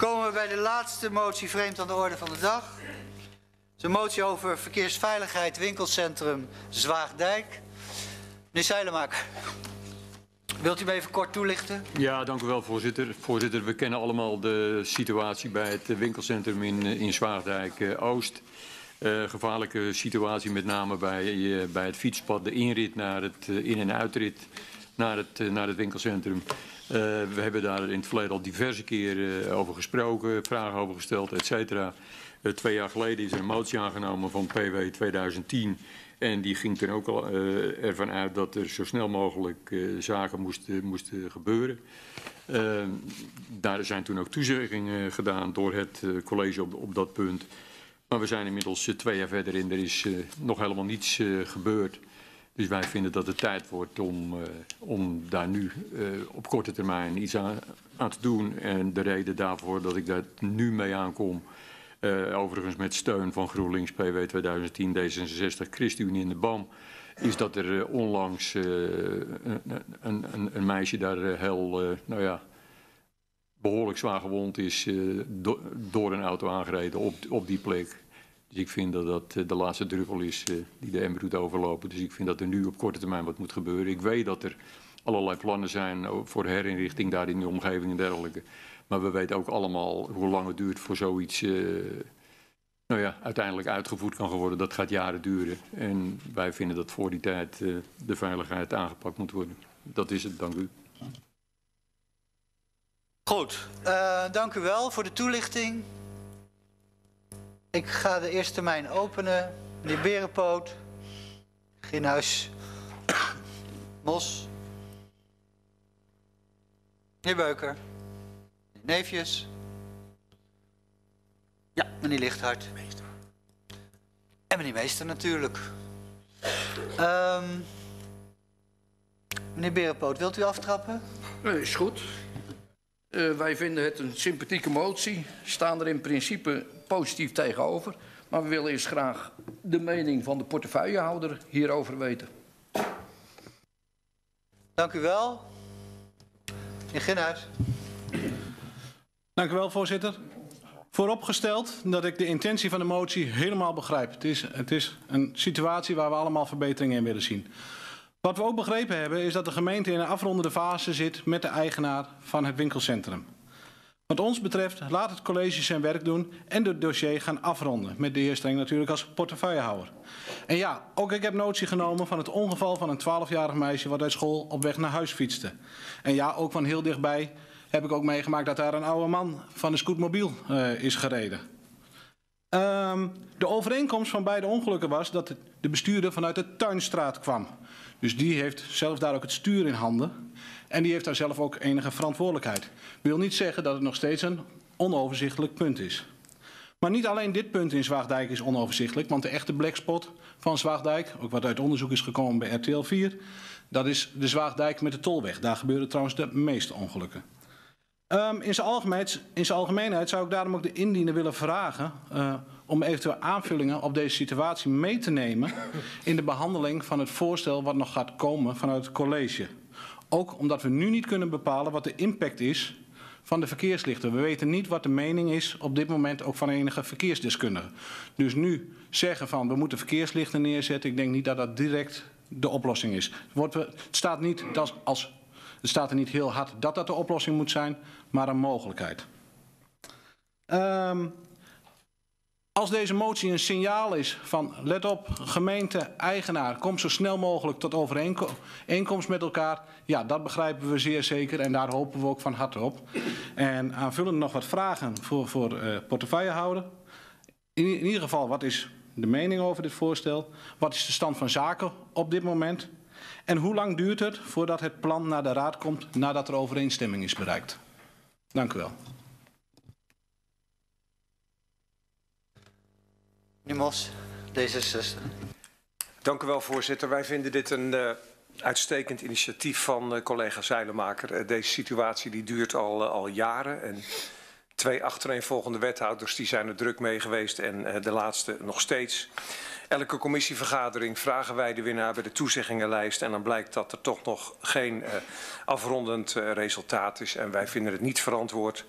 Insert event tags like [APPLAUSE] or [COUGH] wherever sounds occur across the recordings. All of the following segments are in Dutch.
Komen we bij de laatste motie vreemd aan de orde van de dag. Het is een motie over verkeersveiligheid winkelcentrum Zwaagdijk. Meneer Seilemaker, wilt u me even kort toelichten? Ja, dank u wel, voorzitter. Voorzitter, we kennen allemaal de situatie bij het winkelcentrum in, eh, in Zwaagdijk eh, Oost. Uh, gevaarlijke situatie, met name bij, bij het fietspad, de inrit naar het in- en uitrit naar het, naar het winkelcentrum. We hebben daar in het verleden al diverse keren over gesproken, vragen over gesteld, et cetera. twee jaar geleden is er een motie aangenomen van PW 2010 en die ging toen ook al ervan uit dat er zo snel mogelijk zaken moesten, moesten gebeuren. daar zijn toen ook toezeggingen gedaan door het college op, op dat punt. Maar we zijn inmiddels uh, twee jaar verder en er is uh, nog helemaal niets uh, gebeurd. Dus wij vinden dat het tijd wordt om, om daar nu op korte termijn iets aan, te doen. En de reden daarvoor dat ik daar nu mee aankom, overigens met steun van GroenLinks, PW 2010, D66, ChristenUnie en de BAM, is dat er onlangs een, een, een, meisje daar heel, nou ja, behoorlijk zwaar gewond is do door een auto aangereden op, op die plek. Dus ik vind dat dat uh, de laatste druppel is uh, die de emmer doet overlopen. Dus ik vind dat er nu op korte termijn wat moet gebeuren. Ik weet dat er allerlei plannen zijn voor herinrichting daar in de omgeving en dergelijke. Maar we weten ook allemaal hoe lang het duurt voor zoiets nou ja, uiteindelijk uitgevoerd kan worden. Dat gaat jaren duren. En wij vinden dat voor die tijd de veiligheid aangepakt moet worden. Dat is het, dank u. Goed, dank u wel voor de toelichting. Ik ga de eerste termijn openen. Meneer Berenpoot, Ginhuis, Mos, meneer Beuker, meneer Neefjes. Ja, meneer Lichthart. Meester. En meneer Meester natuurlijk. Um, meneer Berenpoot, wilt u aftrappen? Nee, is goed. Uh, wij vinden het een sympathieke motie, staan er in principe positief tegenover. Maar we willen eerst graag de mening van de portefeuillehouder hierover weten. Dank u wel. Meneer Ginhuis. Dank u wel, voorzitter. Vooropgesteld dat ik de intentie van de motie helemaal begrijp. Het is, het is een situatie waar we allemaal verbeteringen in willen zien. Wat we ook begrepen hebben is dat de gemeente in een afrondende fase zit met de eigenaar van het winkelcentrum. Wat ons betreft laat het college zijn werk doen en het dossier gaan afronden. Met de heer Streng natuurlijk als portefeuillehouder. En ja, ook ik heb notie genomen van het ongeval van een 12-jarig meisje wat uit school op weg naar huis fietste. En ja, ook van heel dichtbij heb ik ook meegemaakt dat daar een oude man van een scootmobiel uh, is gereden. Um, de overeenkomst van beide ongelukken was dat de bestuurder vanuit de Tuinstraat kwam. Dus die heeft zelf daar ook het stuur in handen. En die heeft daar zelf ook enige verantwoordelijkheid. Wil niet zeggen dat het nog steeds een onoverzichtelijk punt is. Maar niet alleen dit punt in Zwaagdijk is onoverzichtelijk, want de echte blackspot van Zwaagdijk, ook wat uit onderzoek is gekomen bij RTL 4, dat is de Zwaagdijk met de tolweg. Daar gebeuren trouwens de meeste ongelukken. Um, in, zijn algemeenheid, algemeenheid zou ik daarom ook de indiener willen vragen uh, om eventueel aanvullingen op deze situatie mee te nemen in de behandeling van het voorstel wat nog gaat komen vanuit het college. Ook omdat we nu niet kunnen bepalen wat de impact is van de verkeerslichten. We weten niet wat de mening is op dit moment ook van enige verkeersdeskundigen. Dus nu zeggen van we moeten verkeerslichten neerzetten, ik denk niet dat dat direct de oplossing is. Het staat, niet als, als, het staat er niet heel hard dat dat de oplossing moet zijn, maar een mogelijkheid. Um, als deze motie een signaal is van let op gemeente, eigenaar, kom zo snel mogelijk tot overeenkomst met elkaar. Ja, dat begrijpen we zeer zeker en daar hopen we ook van harte op. En aanvullend nog wat vragen voor, voor uh, portefeuillehouder. In, in ieder geval, wat is de mening over dit voorstel? Wat is de stand van zaken op dit moment? En hoe lang duurt het voordat het plan naar de raad komt nadat er overeenstemming is bereikt? Dank u wel. Meneer Mos, D66. Dank u wel, voorzitter. Wij vinden dit een uh, uitstekend initiatief van uh, collega Zeilemaker. Uh, deze situatie die duurt al, al jaren. En twee achtereenvolgende wethouders die zijn er druk mee geweest en de laatste nog steeds. Elke commissievergadering vragen wij de winnaar bij de toezeggingenlijst en dan blijkt dat er toch nog geen afrondend resultaat is. En wij vinden het niet verantwoord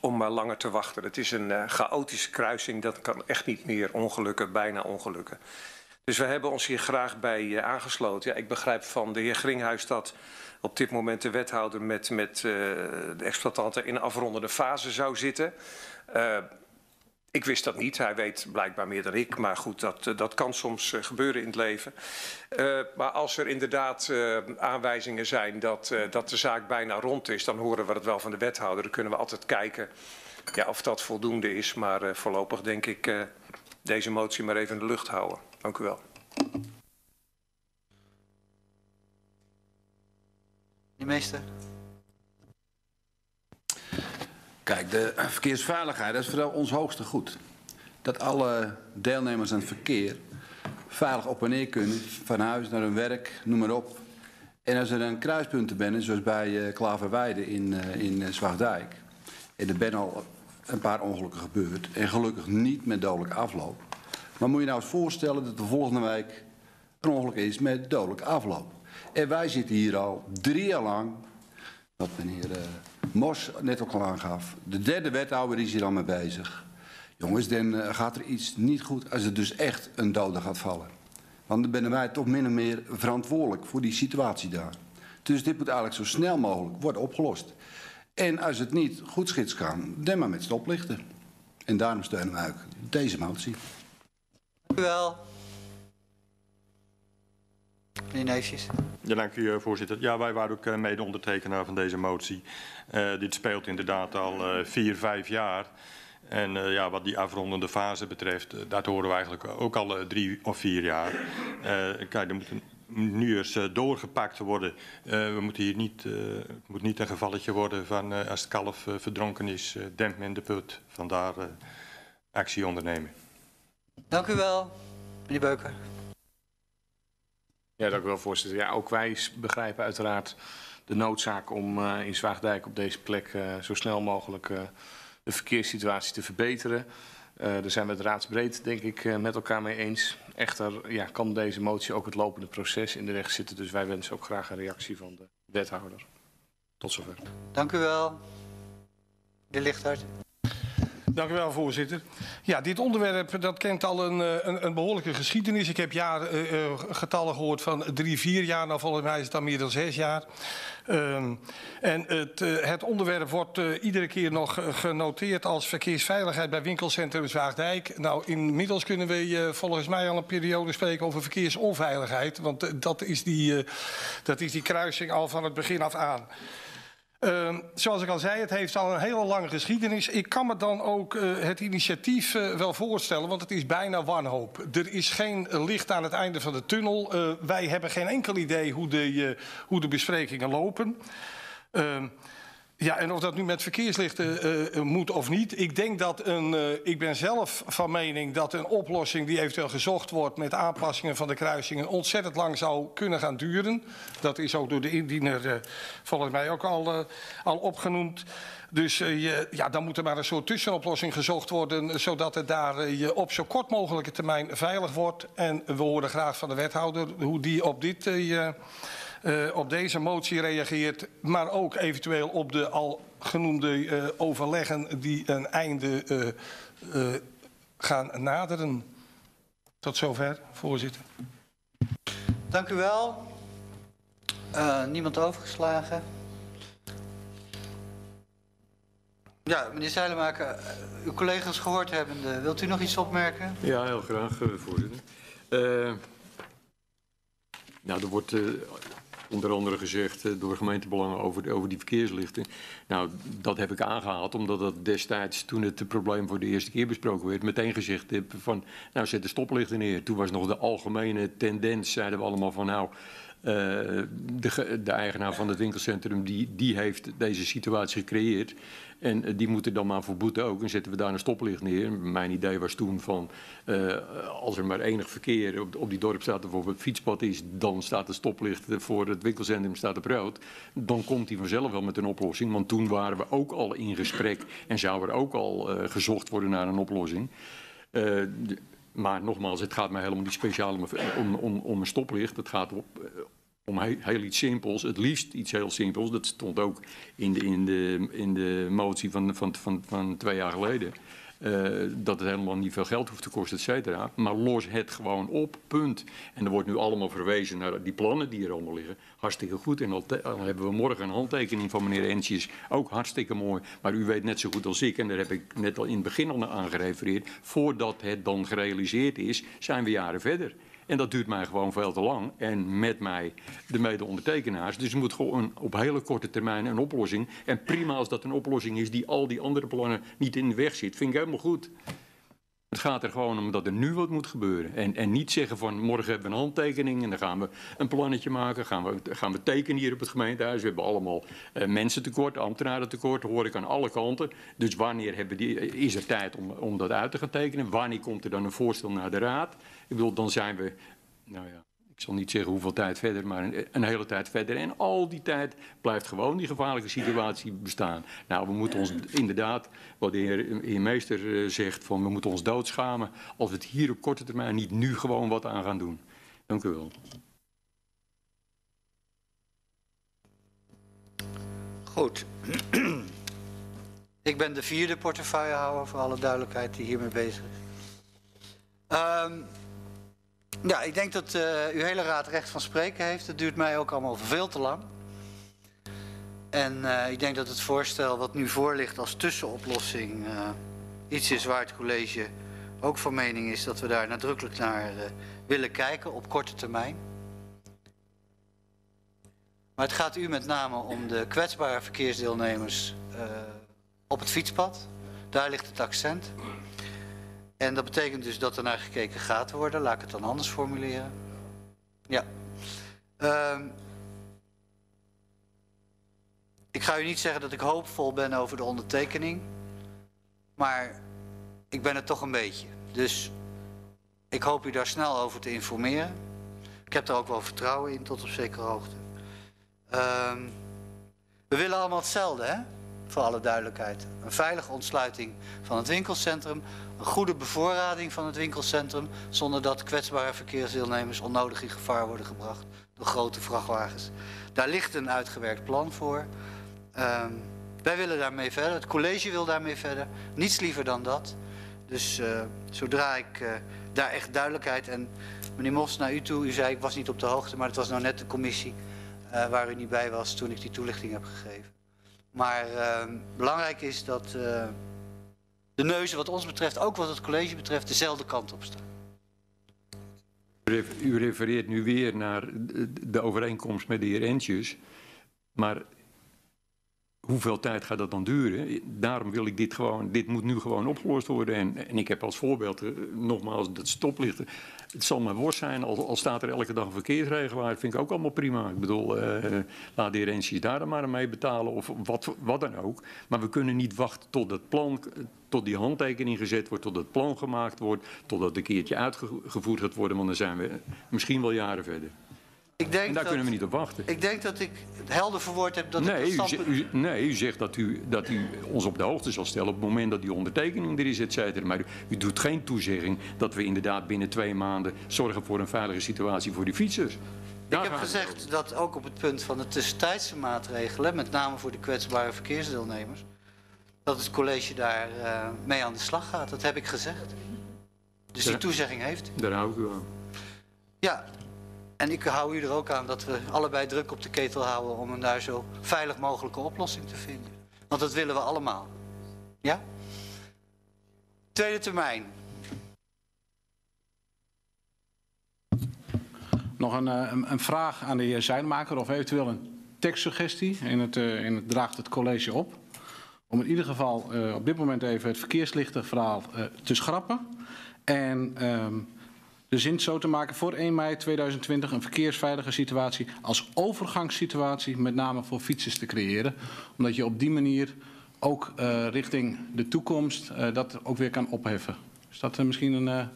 om maar langer te wachten. Het is een uh, chaotische kruising, dat kan echt niet meer ongelukken, bijna ongelukken. Dus we hebben ons hier graag bij uh, aangesloten. Ja, ik begrijp van de heer Gringhuis dat op dit moment de wethouder met, met de exploitanten in afrondende fase zou zitten. Ik wist dat niet. Hij weet blijkbaar meer dan ik. Maar goed, dat, uh, dat kan soms uh, gebeuren in het leven. Uh, maar als er inderdaad aanwijzingen zijn dat, dat de zaak bijna rond is... dan horen we het wel van de wethouder. Dan kunnen we altijd kijken ja, of dat voldoende is. Maar voorlopig denk ik deze motie maar even in de lucht houden. Dank u wel. De meester. Kijk, de verkeersveiligheid is vooral ons hoogste goed. Dat alle deelnemers aan het verkeer veilig op en neer kunnen, van huis naar hun werk, noem maar op. En als er dan kruispunten zijn, zoals bij uh, Klaverweide in, uh, in Zwaagdijk, en er zijn al een paar ongelukken gebeurd, en gelukkig niet met dodelijke afloop. Maar moet je nou eens voorstellen dat de volgende week een ongeluk is met dodelijke afloop. En wij zitten hier al drie jaar lang, wat meneer... Mos net ook al aangaf. De derde wethouder is hier al mee bezig. Jongens, dan uh, gaat er iets niet goed als er dus echt een dode gaat vallen. Want dan ben wij toch min of meer verantwoordelijk voor die situatie daar. Dus dit moet eigenlijk zo snel mogelijk worden opgelost. En als het niet goed schiets kan, dan maar met stoplichten. En daarom steunen wij ook deze motie. Dank u wel. Meneer Neefjes. Ja, dank u voorzitter. Ja, wij waren ook mede-ondertekenaar van deze motie. Uh, dit speelt inderdaad al uh, vier, vijf jaar. En uh, ja, wat die afrondende fase betreft, dat horen we eigenlijk ook al drie of vier jaar. kijk, er moet nu eens doorgepakt worden. we moeten hier niet, het moet niet een gevalletje worden van als het kalf verdronken is, dempt men de put. Vandaar actie ondernemen. Dank u wel, meneer Beuker. Ja, u wel, voorzitter. Ja, ook wij begrijpen uiteraard de noodzaak om uh, in Zwaagdijk op deze plek uh, zo snel mogelijk uh, de verkeerssituatie te verbeteren. daar zijn we het raadsbreed, denk ik, met elkaar mee eens. Echter ja, kan deze motie ook het lopende proces in de weg zitten. Dus wij wensen ook graag een reactie van de wethouder. Tot zover. Dank u wel. De Lichthart. Dank u wel, voorzitter. Ja, dit onderwerp dat kent al een, een, een behoorlijke geschiedenis. Ik heb jaar, uh, getallen gehoord van drie, vier jaar. Nou, volgens mij is het dan meer dan zes jaar. Um, en het, het, onderwerp wordt iedere keer nog genoteerd als verkeersveiligheid bij winkelcentrum Zwaagdijk. Nou, inmiddels kunnen we volgens mij al een periode spreken over verkeersonveiligheid. Want dat, is die, dat is die kruising al van het begin af aan. Uh, zoals ik al zei, het heeft al een hele lange geschiedenis. Ik kan me dan ook uh, het initiatief uh, wel voorstellen, want het is bijna wanhoop. Er is geen licht aan het einde van de tunnel. Uh, wij hebben geen enkel idee hoe de, hoe de besprekingen lopen. Ja, en of dat nu met verkeerslichten uh, moet of niet. Ik denk dat een, uh, ik ben zelf van mening dat een oplossing die eventueel gezocht wordt met aanpassingen van de kruisingen ontzettend lang zou kunnen gaan duren. Dat is ook door de indiener volgens mij ook al, al opgenoemd. Dus je, ja, dan moet er maar een soort tussenoplossing gezocht worden, zodat het daar je op zo kort mogelijke termijn veilig wordt. En we horen graag van de wethouder hoe die op dit uh, op deze motie reageert, maar ook eventueel op de al genoemde uh, overleggen die een einde uh, gaan naderen. Tot zover, voorzitter. Dank u wel. niemand overgeslagen. Ja, meneer Zeilemaker, uw collega's gehoord hebbende, wilt u nog iets opmerken? Ja, heel graag, voorzitter. nou, er wordt onder andere gezegd uh, door gemeentebelangen over, over die verkeerslichten. Nou, dat heb ik aangehaald omdat dat destijds, toen het probleem voor de eerste keer besproken werd, meteen gezegd heb van, nou zet de stoplichten neer. Toen was nog de algemene tendens, zeiden we allemaal van nou, uh, de, de, eigenaar van het winkelcentrum die, die heeft deze situatie gecreëerd. En uh, die moeten dan maar voor ook. En zetten we daar een stoplicht neer. Mijn idee was toen van, uh, als er maar enig verkeer op, op die dorpstraat op het fietspad is, dan staat de stoplicht voor het winkelcentrum staat op rood. Dan komt hij vanzelf wel met een oplossing. Want toen waren we ook al in gesprek en zou er ook al gezocht worden naar een oplossing. Maar nogmaals, het gaat mij helemaal niet speciaal om, om, om, om een stoplicht. Het gaat op, om he- heel iets simpels, het liefst iets heel simpels. Dat stond ook in de, in de, in de motie van, van, van, van twee jaar geleden. Eh, dat het helemaal niet veel geld hoeft te kosten, et cetera. Maar los het gewoon op, punt. En er wordt nu allemaal verwezen naar die plannen die er liggen. Hartstikke goed. En al, hebben we morgen een handtekening van meneer Entjes. Ook hartstikke mooi. Maar u weet net zo goed als ik, en daar heb ik net al in het begin al naar aangerefereerd. Voordat het dan gerealiseerd is, zijn we jaren verder. En dat duurt mij gewoon veel te lang. En met mij de mede-ondertekenaars. Dus er moet gewoon op hele korte termijn een oplossing. En prima als dat een oplossing is die al die andere plannen niet in de weg zit. Vind ik helemaal goed. Het gaat er gewoon om dat er nu wat moet gebeuren. En, en niet zeggen van morgen hebben we een handtekening en dan gaan we een plannetje maken. Gaan we, gaan we tekenen hier op het gemeentehuis. We hebben allemaal eh, mensen tekort, ambtenaren tekort. hoor ik aan alle kanten. Dus wanneer hebben die, is er tijd om, om dat uit te gaan tekenen? Wanneer komt er dan een voorstel naar de raad? Ik bedoel, dan zijn we, nou ja, ik zal niet zeggen hoeveel tijd verder, maar een, een hele tijd verder. En al die tijd blijft gewoon die gevaarlijke situatie bestaan. Nou, we moeten ons inderdaad, wat de heer, Meester eh, zegt, van we moeten ons doodschamen als we het hier op korte termijn niet nu gewoon wat aan gaan doen. Dank u wel. Goed. [CLEARS THROAT] Ik ben de vierde portefeuillehouder, voor alle duidelijkheid, die hiermee bezig is. Ehm, ja, ik denk dat eh, uw hele raad recht van spreken heeft. Het duurt mij ook allemaal veel te lang. En eh, ik denk dat het voorstel wat nu voor ligt als tussenoplossing eh, iets is waar het college ook van mening is dat we daar nadrukkelijk naar willen kijken op korte termijn. Maar het gaat u met name om de kwetsbare verkeersdeelnemers op het fietspad. Daar ligt het accent. En dat betekent dus dat er naar gekeken gaat worden. Laat ik het dan anders formuleren. Ja. Ehm, ik ga u niet zeggen dat ik hoopvol ben over de ondertekening. Maar ik ben het toch een beetje. Dus ik hoop u daar snel over te informeren. Ik heb er ook wel vertrouwen in tot op zekere hoogte. Ehm, we willen allemaal hetzelfde, hè? Voor alle duidelijkheid. Een veilige ontsluiting van het winkelcentrum. Een goede bevoorrading van het winkelcentrum. Zonder dat kwetsbare verkeersdeelnemers onnodig in gevaar worden gebracht door grote vrachtwagens. Daar ligt een uitgewerkt plan voor. Ehm, wij willen daarmee verder. Het college wil daarmee verder. Niets liever dan dat. Dus eh, zodra ik eh, daar echt duidelijkheid en meneer Mos naar u toe, u zei ik was niet op de hoogte, maar het was nou net de commissie eh, waar u niet bij was toen ik die toelichting heb gegeven. Maar eh, belangrijk is dat eh, de neuzen wat ons betreft, ook wat het college betreft, dezelfde kant op staan. U ref- U refereert nu weer naar de- de overeenkomst met de heer Entjes. Maar hoeveel tijd gaat dat dan duren? Daarom wil ik dit gewoon, dit moet nu gewoon opgelost worden. En, en ik heb als voorbeeld, eh, nogmaals, dat stoplichten. Het zal maar worst zijn, al, staat er elke dag een verkeersregelaar. Dat vind ik ook allemaal prima. Ik bedoel, eh, laat de Entjes daar dan maar mee betalen of wat, wat dan ook. Maar we kunnen niet wachten tot het plan, tot die handtekening gezet wordt, tot het plan gemaakt wordt, tot dat een keertje uitgevoerd gaat worden. Want dan zijn we misschien wel jaren verder. Ik denk En daar dat, kunnen we niet op wachten. Ik denk dat ik het helder verwoord heb dat ik Nee u, zegt- u, nee, u zegt dat u, dat u ons op de hoogte zal stellen op het moment dat die ondertekening er is, et cetera. Maar u, u doet geen toezegging dat we inderdaad binnen twee maanden zorgen voor een veilige situatie voor die fietsers. Ik heb gezegd dat ook op het punt van de tussentijdse maatregelen, met name voor de kwetsbare verkeersdeelnemers, dat het college daar eh, mee aan de slag gaat. Dat heb ik gezegd. Dus die toezegging heeft. Daar hou ik u aan. Ja, en ik hou u er ook aan dat we allebei druk op de ketel houden om een daar zo veilig mogelijke oplossing te vinden. Want dat willen we allemaal. Ja? Tweede termijn. Nog een, eh, een, vraag aan de heer Zijnmaker of eventueel een tekstsuggestie. En het, eh, en het draagt het college op. Om in ieder geval eh, op dit moment even het verkeerslichtenverhaal eh, te schrappen. En ehm, de zin zo te maken voor 1 mei 2020 een verkeersveilige situatie als overgangssituatie met name voor fietsers te creëren. Omdat je op die manier ook eh, richting de toekomst eh, dat ook weer kan opheffen. Is dat eh, misschien een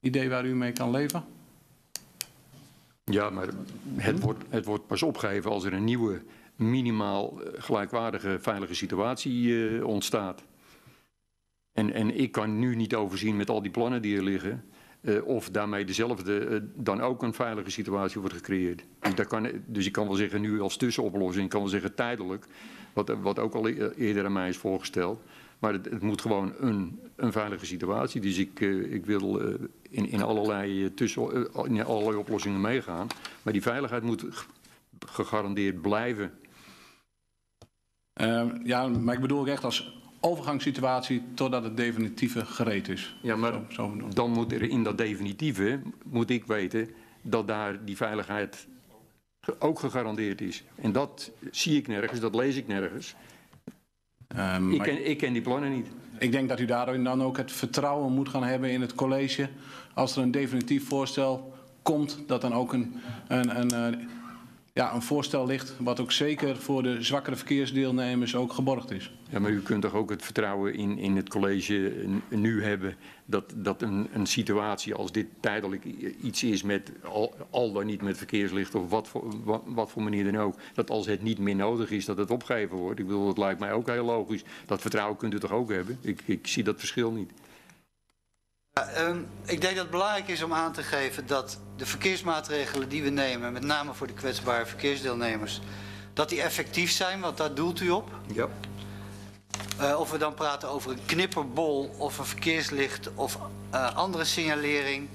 idee waar u mee kan leven? Ja, maar het wordt, het wordt pas opgegeven als er een nieuwe, minimaal gelijkwaardige veilige situatie ontstaat. En, en ik kan nu niet overzien met al die plannen die er liggen, eh, of daarmee dezelfde, eh, dan ook een veilige situatie wordt gecreëerd. Dus, kan, dus ik kan wel zeggen nu als tussenoplossing, ik kan wel zeggen tijdelijk, wat, wat ook al e- eerder aan mij is voorgesteld. Maar het, moet gewoon een, een veilige situatie. Dus ik, eh, ik wil in, in, allerlei, tussen, in allerlei oplossingen meegaan. Maar die veiligheid moet gegarandeerd blijven. Ehm, ja, maar ik bedoel ook echt als overgangssituatie totdat het definitieve gereed is. Ja, maar Zo, zo dan moet er in dat definitieve, moet ik weten, dat daar die veiligheid ook gegarandeerd is. En dat zie ik nergens, dat lees ik nergens. Ehm, Ik ken, ik ken die plannen niet. Ik denk dat u daarin dan ook het vertrouwen moet gaan hebben in het college. Als er een definitief voorstel komt, dat dan ook een, een, een, eh, ja, een voorstel ligt... wat ook zeker voor de zwakkere verkeersdeelnemers ook geborgd is. Ja, maar u kunt toch ook het vertrouwen in, in het college nu hebben dat, dat een, een situatie als dit tijdelijk iets is met al, al dan niet met verkeerslicht of wat voor, wat, wat voor manier dan ook. Dat als het niet meer nodig is, dat het opgegeven wordt. Ik bedoel, dat lijkt mij ook heel logisch. Dat vertrouwen kunt u toch ook hebben? Ik, ik zie dat verschil niet. Ja, ehm, ik denk dat het belangrijk is om aan te geven dat de verkeersmaatregelen die we nemen, met name voor de kwetsbare verkeersdeelnemers, dat die effectief zijn, want daar doelt u op. Ja. Eh, of we dan praten over een knipperbol of een verkeerslicht of eh, andere signalering.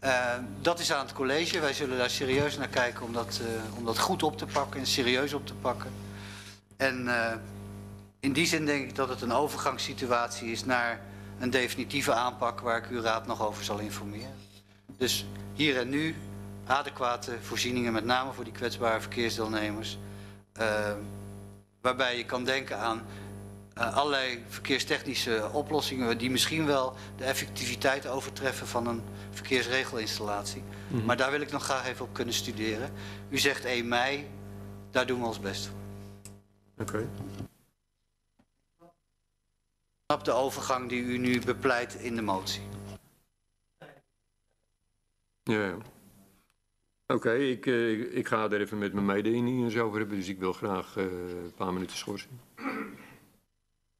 eh, dat is aan het college. Wij zullen daar serieus naar kijken om dat, om dat goed op te pakken en serieus op te pakken. En in die zin denk ik dat het een overgangssituatie is naar een definitieve aanpak waar ik uw raad nog over zal informeren. Dus hier en nu adequate voorzieningen, met name voor die kwetsbare verkeersdeelnemers. eh, waarbij je kan denken aan eh, allerlei verkeerstechnische oplossingen die misschien wel de effectiviteit overtreffen van een verkeersregelinstallatie. Maar daar wil ik nog graag even op kunnen studeren. U zegt 1 mei, daar doen we ons best voor. Oké. Snap de overgang die u nu bepleit in de motie. Ja, ja. Oké, ik, eh, ik, ik ga er even met mijn mede-indieners over hebben, dus ik wil graag eh, een paar minuten schorsen.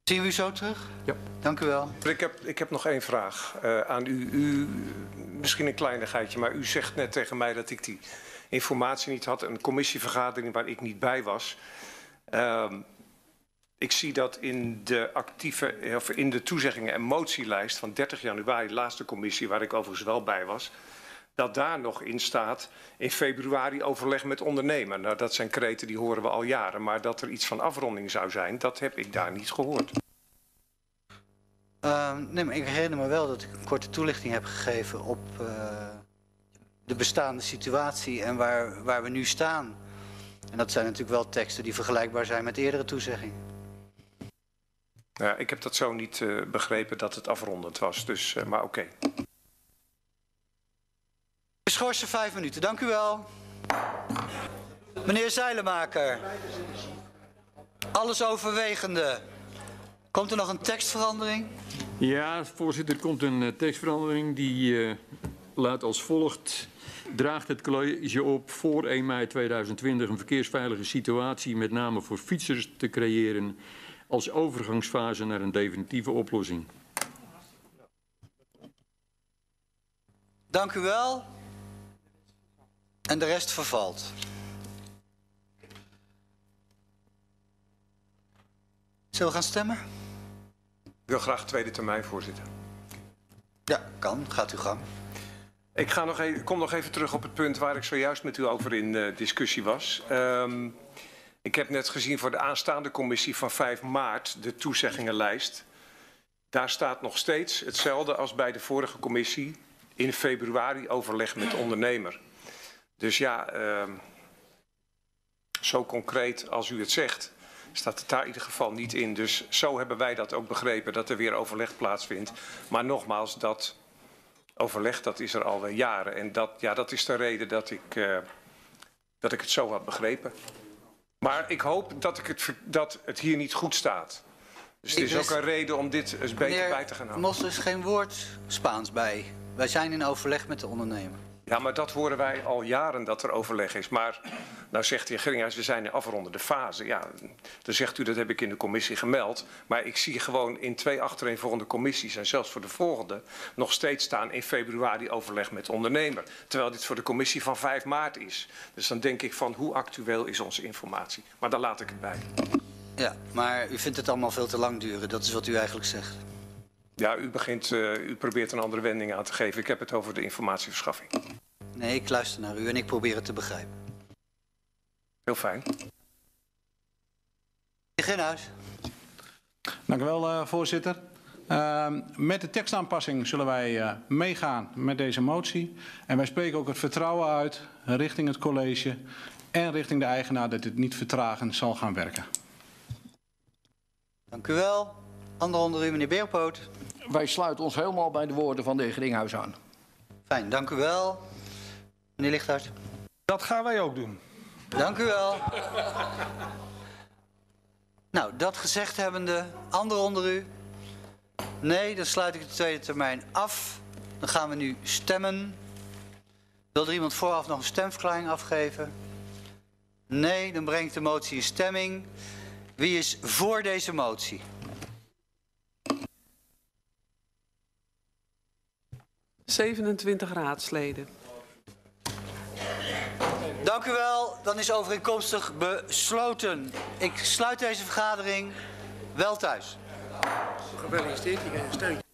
Zien we u zo terug? Ja. Dank u wel. Ik heb, ik heb nog één vraag eh, aan u. u. Misschien een kleinigheidje, maar u zegt net tegen mij dat ik die informatie niet had. Een commissievergadering waar ik niet bij was. Ehm, ik zie dat in de actieve, of in de toezeggingen en motielijst van 30 januari, de laatste commissie waar ik overigens wel bij was, dat daar nog in staat in februari overleg met ondernemer. Nou, dat zijn kreten die horen we al jaren, maar dat er iets van afronding zou zijn, dat heb ik daar niet gehoord. Ehm, nee, maar ik herinner me wel dat ik een korte toelichting heb gegeven op eh, de bestaande situatie en waar, waar we nu staan. En dat zijn natuurlijk wel teksten die vergelijkbaar zijn met eerdere toezeggingen. Ja, ik heb dat zo niet eh, begrepen dat het afrondend was, dus, eh, maar oké. Schorsen vijf minuten, dank u wel. Meneer Zeilemaker, alles overwegende. Komt er nog een tekstverandering? Ja, voorzitter, er komt een eh, tekstverandering die eh, luidt als volgt. Draagt het college op voor 1 mei 2020 een verkeersveilige situatie, met name voor fietsers, te creëren als overgangsfase naar een definitieve oplossing. Dank u wel. En de rest vervalt. Zullen we gaan stemmen? Ik wil graag tweede termijn, voorzitter. Ja, kan. Gaat uw gang. Ik ga nog even, kom nog even terug op het punt waar ik zojuist met u over in eh, discussie was. Ehm, ik heb net gezien voor de aanstaande commissie van 5 maart de toezeggingenlijst. Daar staat nog steeds hetzelfde als bij de vorige commissie. In februari overleg met ondernemer. Dus ja, ehm, zo concreet als u het zegt, staat het daar in ieder geval niet in. Dus zo hebben wij dat ook begrepen, dat er weer overleg plaatsvindt. Maar nogmaals, dat overleg dat is er al jaren. En dat, ja, dat is de reden dat ik, eh, dat ik het zo had begrepen. Maar ik hoop dat, ik het, dat het hier niet goed staat. Dus het is ook een reden om dit eens beter bij te gaan houden. Mos, er is geen woord Spaans bij. Wij zijn in overleg met de ondernemer. Ja, maar dat horen wij al jaren dat er overleg is. Maar Nou zegt de heer we zijn in afrondende fase. Ja, dan zegt u, dat heb ik in de commissie gemeld. Maar ik zie gewoon in twee achtereenvolgende commissies... en zelfs voor de volgende, nog steeds staan in februari overleg met ondernemer. Terwijl dit voor de commissie van 5 maart is. Dus dan denk ik van, hoe actueel is onze informatie? Maar daar laat ik het bij. Ja, maar u vindt het allemaal veel te lang duren. Dat is wat u eigenlijk zegt. Ja, u, begint, eh, u probeert een andere wending aan te geven. Ik heb het over de informatieverschaffing. Nee, ik luister naar u en ik probeer het te begrijpen. Heel fijn. Beginhuis. Dank u wel, eh, voorzitter. Ehm, met de tekstaanpassing zullen wij eh, meegaan met deze motie. En wij spreken ook het vertrouwen uit richting het college en richting de eigenaar dat dit niet vertragen zal gaan werken. Dank u wel. Ander onder u, meneer Beerpoot. Wij sluiten ons helemaal bij de woorden van de heer Gringhuis aan. Fijn, dank u wel. Meneer Lichthart. Dat gaan wij ook doen. Dank u wel. Nou, dat gezegd hebbende, ander onder u? Nee, dan sluit ik de tweede termijn af. Dan gaan we nu stemmen. Wil er iemand vooraf nog een stemverklaring afgeven? Nee, dan breng ik de motie in stemming. Wie is voor deze motie? Zevenentwintig raadsleden. Dank u wel. Dan is overeenkomstig besloten. Ik sluit deze vergadering. Wel thuis. Gefeliciteerd, je krijgt een steuntje.